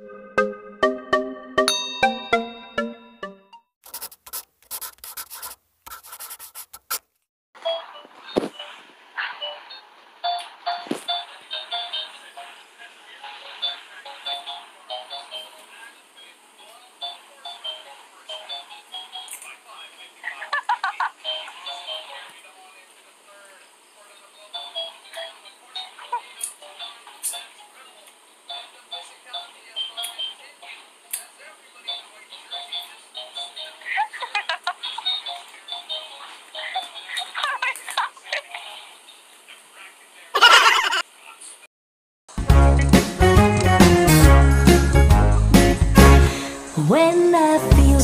you When I feel